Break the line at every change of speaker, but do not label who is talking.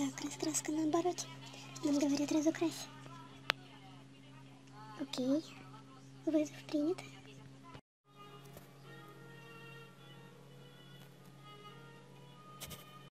Так, раскраска на обороте. Нам говорят разукрась. Окей. Вызов принят.